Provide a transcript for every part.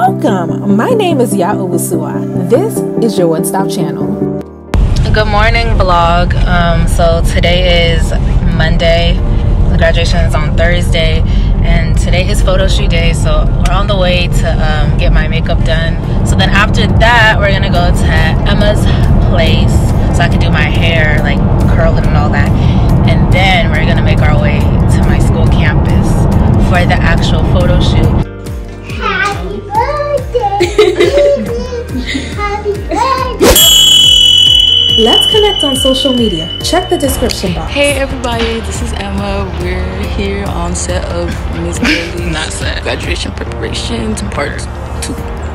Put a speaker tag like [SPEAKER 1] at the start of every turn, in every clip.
[SPEAKER 1] Welcome. My name is Yaa Owusua. This is your one stop channel.
[SPEAKER 2] Good morning, vlog. Um, so today is Monday. The graduation is on Thursday, and today is photo shoot day. So we're on the way to um, get my makeup done. So then after that, we're gonna go to Emma's place so I can do my hair, like curl it and all that. And then we're gonna make our way to my school campus for the actual photo shoot.
[SPEAKER 1] Let's connect on social media. Check the description box.
[SPEAKER 3] Hey everybody, this is Emma. We're here on set of Miss Bailey's
[SPEAKER 2] Not set.
[SPEAKER 3] graduation preparations part two.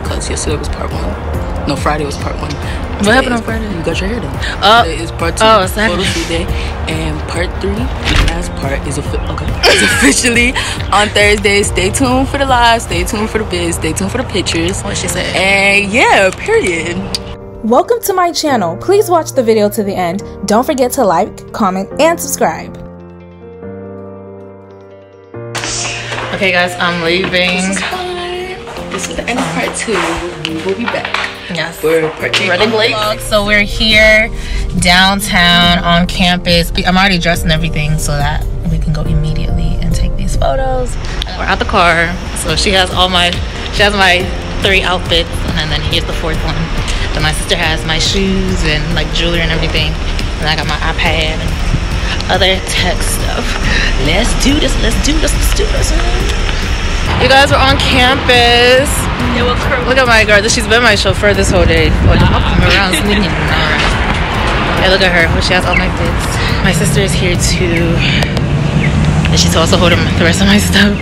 [SPEAKER 3] Cause yesterday was part one. No, Friday was part one. What
[SPEAKER 2] happened on Friday?
[SPEAKER 3] You got your hair done.
[SPEAKER 2] Oh.
[SPEAKER 3] Today is part two.
[SPEAKER 2] Oh, it's Saturday.
[SPEAKER 3] photo shoot day, and part three, the last part is offi- okay. Is officially on Thursday. Stay tuned for the live. Stay tuned for the biz. Stay tuned for the pictures.
[SPEAKER 2] What she said.
[SPEAKER 3] And yeah, period.
[SPEAKER 1] Welcome to my channel. Please watch the video to the end. Don't forget to like, comment, and subscribe.
[SPEAKER 2] Okay, guys, I'm leaving.
[SPEAKER 3] This is, This is the end of part two. We will be back.
[SPEAKER 2] Yes.
[SPEAKER 3] for part three.
[SPEAKER 2] running late. So we're here downtown on campus. I'm already dressed and everything so that we can go immediately and take these photos. We're at the car. So she has all my she has my three outfits and then here's the fourth one. Then my sister has my shoes and like jewelry and everything. And I got my iPad and other tech stuff. Let's do this, let's do this, let's do this. You guys are on campus. Look at my girl. She's been my chauffeur this whole day. Oh, I'm around sneaking. Hey, look at her. She has all my bits. My sister is here too. And she's also holding the rest of my stuff.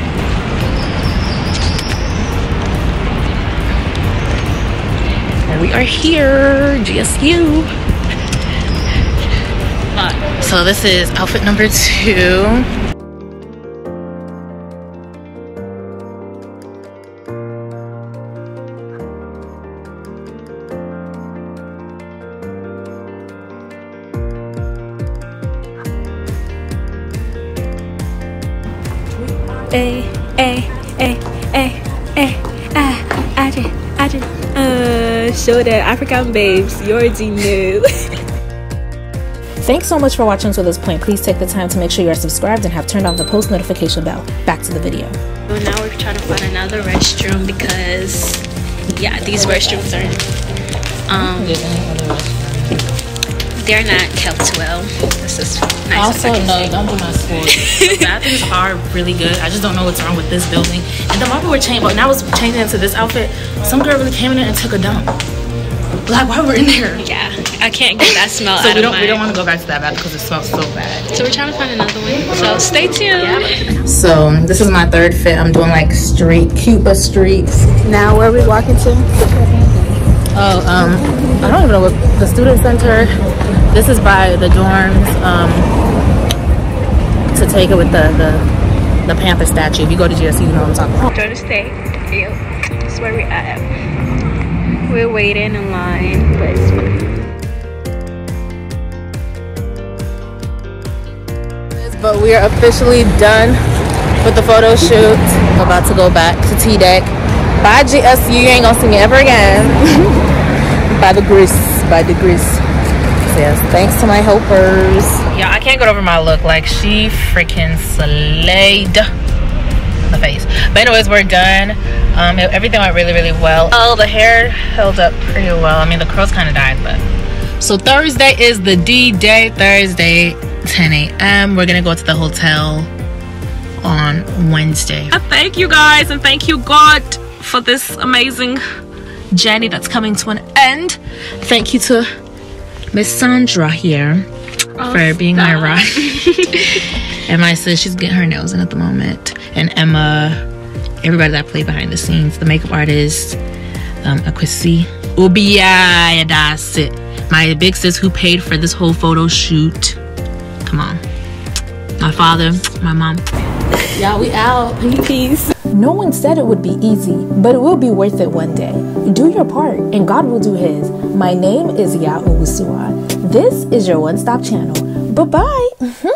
[SPEAKER 2] And we are here, GSU. So this is outfit number two.
[SPEAKER 4] Hey, hey, hey, hey, hey, ah, I just, uh, show that African babes, you already know.
[SPEAKER 1] Thanks so much for watching to this point. Please take the time to make sure you are subscribed and have turned on the post notification bell. Back to the video.
[SPEAKER 4] well, now we're trying to find another restroom because, yeah, these restrooms are, um, they're not kept well. This is nice.
[SPEAKER 2] Also, no, don't do my school. the bathrooms are really good. I just don't know what's wrong with this building. And the moment we're changing, but now it's changing into this outfit. Some girl really came in there and took a dump. Like, why we're in there?
[SPEAKER 4] Yeah, I can't get that smell
[SPEAKER 2] So
[SPEAKER 4] out
[SPEAKER 2] we don't
[SPEAKER 4] my.
[SPEAKER 2] we don't want to go back to that bathroom because it smells so bad.
[SPEAKER 4] so we're trying to find another one. So stay tuned. Yeah.
[SPEAKER 2] So this is my third fit. I'm doing like street Cuba streets.
[SPEAKER 1] Now, where are we walking to?
[SPEAKER 2] Oh, um, I don't even know what the student center. This is by the dorms. Um, to take it with the the the panther statue. If you go to GSU, you know what I'm talking about.
[SPEAKER 4] Georgia State. Yep. That's where we're at. We're waiting in line, but it's fine.
[SPEAKER 2] But we are officially done with the photo shoot. We're about to go back to T Deck. Bye GSU, you ain't gonna see me ever again. by the grease, by the grease. So yes, thanks to my helpers. Yeah, I can't get over my look. Like she freaking slayed the face. But anyways, we're done. Um, it- everything went really, really well. Oh, the hair held up pretty well. I mean, the curls kind of died, but. So Thursday is the D day. Thursday, 10 a.m. We're gonna go to the hotel on Wednesday. Thank you guys, and thank you God for this amazing journey that's coming to an end. Thank you to Miss Sandra here for being my ride. and my sis, she's getting her nails in at the moment. And Emma, everybody that played behind the scenes, the makeup artist, um, Akwesi, Ubia. My big sis who paid for this whole photo shoot. Come on. My father, my mom. Y'all, we out. Peace.
[SPEAKER 1] No one said it would be easy, but it will be worth it one day. Do your part, and God will do His. My name is Yaa Owusua. This is your one stop channel. Bye bye. Mm-hmm.